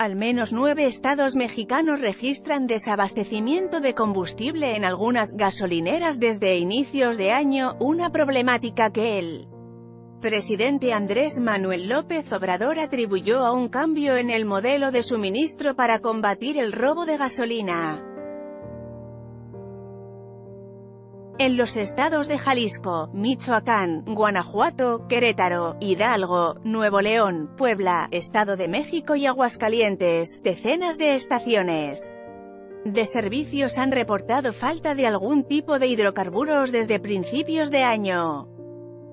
Al menos nueve estados mexicanos registran desabastecimiento de combustible en algunas gasolineras desde inicios de año, una problemática que el presidente Andrés Manuel López Obrador atribuyó a un cambio en el modelo de suministro para combatir el robo de gasolina. En los estados de Jalisco, Michoacán, Guanajuato, Querétaro, Hidalgo, Nuevo León, Puebla, Estado de México y Aguascalientes, decenas de estaciones de servicios han reportado falta de algún tipo de hidrocarburos desde principios de año.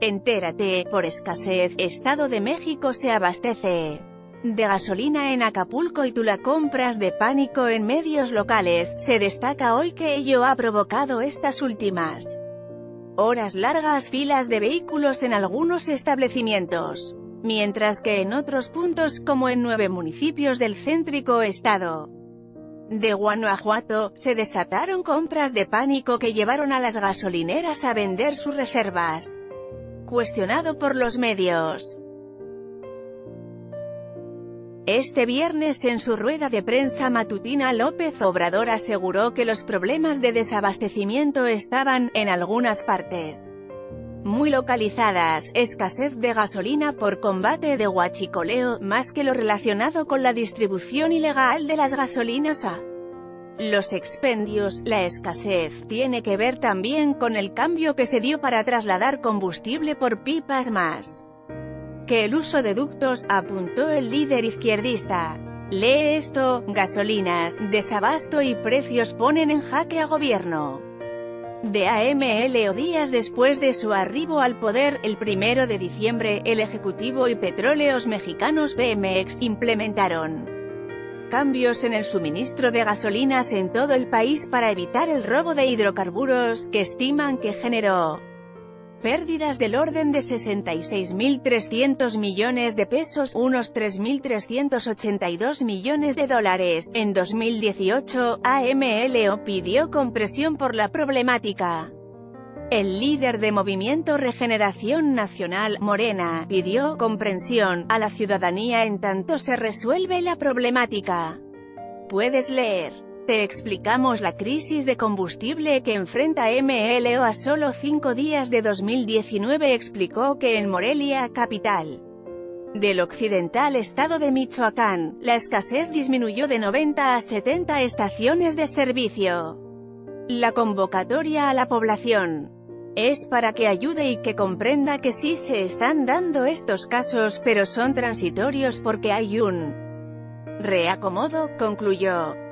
Entérate, por escasez, Estado de México se abastece de gasolina en Acapulco y tú la compras de pánico en medios locales, se destaca hoy que ello ha provocado estas últimas horas largas filas de vehículos en algunos establecimientos, mientras que en otros puntos como en nueve municipios del céntrico estado de Guanajuato, se desataron compras de pánico que llevaron a las gasolineras a vender sus reservas. Cuestionado por los medios. Este viernes en su rueda de prensa matutina López Obrador aseguró que los problemas de desabastecimiento estaban, en algunas partes, muy localizadas, escasez de gasolina por combate de huachicoleo, más que lo relacionado con la distribución ilegal de las gasolinas a los expendios, la escasez, tiene que ver también con el cambio que se dio para trasladar combustible por pipas más que el uso de ductos, apuntó el líder izquierdista. Lee esto, gasolinas, desabasto y precios ponen en jaque a gobierno. De AML o días después de su arribo al poder, el primero de diciembre, el Ejecutivo y Petróleos Mexicanos Pemex implementaron cambios en el suministro de gasolinas en todo el país para evitar el robo de hidrocarburos, que estiman que generó Pérdidas del orden de 66.300 millones de pesos, unos 3.382 millones de dólares. En 2018, AMLO pidió compresión por la problemática. El líder de Movimiento Regeneración Nacional, Morena, pidió comprensión a la ciudadanía en tanto se resuelve la problemática. Puedes leer. Te explicamos la crisis de combustible que enfrenta MLO a solo cinco días de 2019 explicó que en Morelia, capital del occidental estado de Michoacán, la escasez disminuyó de 90 a 70 estaciones de servicio. La convocatoria a la población es para que ayude y que comprenda que sí se están dando estos casos pero son transitorios porque hay un reacomodo, concluyó.